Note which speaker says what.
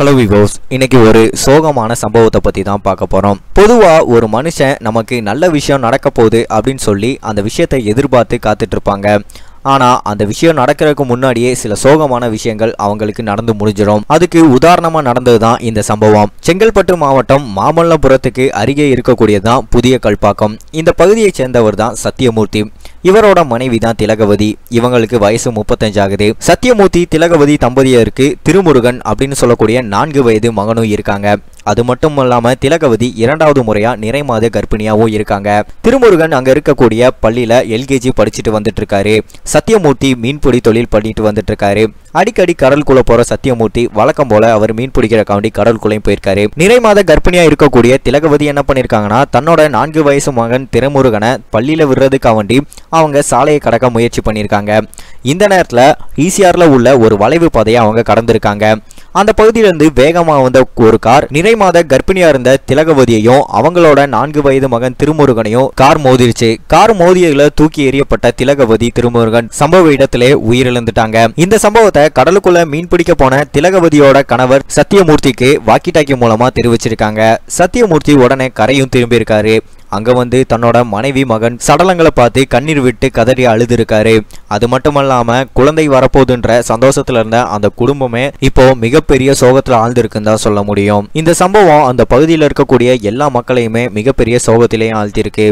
Speaker 1: Hello விவோஸ் இன்னைக்கு ஒரு சோகமான சம்பவத்தை பற்றி தான் பார்க்க போகிறோம் பொதுவாக ஒரு மனுஷன் நமக்கு நல்ல விஷயம் நடக்க போகுது அப்படின்னு சொல்லி அந்த விஷயத்தை எதிர்பார்த்து காத்துட்ருப்பாங்க ஆனால் ஆனா அந்த விஷயம் நடக்கிறதுக்கு முன்னாடியே சில சோகமான விஷயங்கள் அவங்களுக்கு நடந்து முடிஞ்சிடும். அதுக்கு உதாரணமா நடந்ததுதான் இந்த சம்பவம். செங்கல்பட்டு மாவட்டம் மாமல்லபுரத்துக்கு அருகே இருக்கக்கூடியதுதான் புதிய கல்பாக்கம். இந்த பகுதியைச் சேர்ந்தவர் தான் சத்தியமூர்த்தி. இவரோட மனைவி தான் திலகவதி. இவங்களுக்கு வயசு முப்பத்தஞ்சு ஆகுது சத்தியமூர்த்தி திலகவதி தம்பதியருக்கு திருமுருகன் அப்படின்னு சொல்லக்கூடிய நான்கு வயது மகனும் இருக்காங்க. அது மட்டும் இல்லாம திலகவதி இரண்டாவது முறையா நிறைமாத கர்ப்பிணியாவும் இருக்காங்க. திருமுருகன் அங்க இருக்கக்கூடிய பள்ளியில எல்கேஜி படிச்சுட்டு வந்துட்டு இருக்காரு சத்தியமூர்த்தி மீன்பிடி தொழில் பண்ணிட்டு வந்துட்டு இருக்காரு அடிக்கடி கடலுக்குள்ள போற சத்தியமூர்த்தி வழக்கம் போல அவர் மீன் பிடிக்கிறக்காண்டி கடலுக்குள்ளேயும் போயிருக்காரு. நிறைமாத கர்ப்பிணியா இருக்கக்கூடிய திலகவதி என்ன பண்ணிருக்காங்கன்னா தன்னோட நான்கு வயசு மகன் திருமுருகனை பள்ளியில விடுறதுக்காண்டி அவங்க சாலையை கடக்க முயற்சி பண்ணியிருக்காங்க இந்த நேரத்தில் ஈசிஆர்ல உள்ள ஒரு வளைவு பாதையை அவங்க கடந்திருக்காங்க. அந்த பகுதியிலிருந்து வேகமா வந்த ஒரு கார் நிறை மாத கர்ப்பிணியா இருந்த திலகவதியையும் அவங்களோட நான்கு வயது மகன் திருமுருகனையும் கார் மோதிருச்சு. கார் மோதியதுல தூக்கி எறியப்பட்ட திலகவதி திருமுருகன் சம்பவ இடத்திலே உயிரிழந்துட்டாங்க. இந்த சம்பவத்தை கடலுக்குள்ள மீன் பிடிக்க போன திலகவதியோட கணவர் சத்தியமூர்த்திக்கு வாக்கி டாக்கி மூலமா தெரிவிச்சிருக்காங்க. சத்தியமூர்த்தி உடனே கரையும் திரும்பியிருக்காரு. அங்க வந்து தன்னோட மனைவி மகன் சடலங்களை பார்த்து கண்ணீர் விட்டு கதறி அழுதுருக்காரு. அது மட்டுமல்லாம குழந்தை வரப்போகுதுன்ற சந்தோஷத்துல இருந்த அந்த குடும்பமே இப்போ மிக மிகப்பெரிய சோகத்துல ஆழ்ந்திருக்குன்னு தான் சொல்ல முடியும். இந்த சம்பவம் அந்த பகுதியில் இருக்கக்கூடிய எல்லா மக்களையுமே மிகப்பெரிய சோகத்திலேயே ஆழ்த்திருக்கு